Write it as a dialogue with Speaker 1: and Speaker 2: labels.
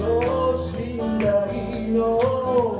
Speaker 1: としないの